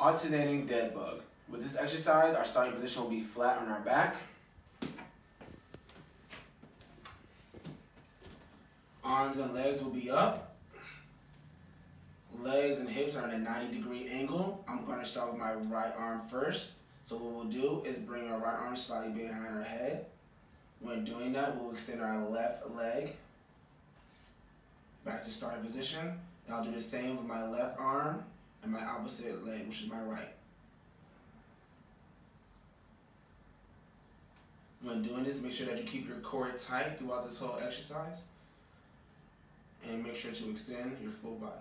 Alternating dead bug. With this exercise, our starting position will be flat on our back. Arms and legs will be up. Legs and hips are in a 90 degree angle. I'm going to start with my right arm first. So what we'll do is bring our right arm slightly behind our head. When doing that, we'll extend our left leg back to starting position. And I'll do the same with my left arm and my opposite leg, which is my right. When doing this, make sure that you keep your core tight throughout this whole exercise. And make sure to extend your full body.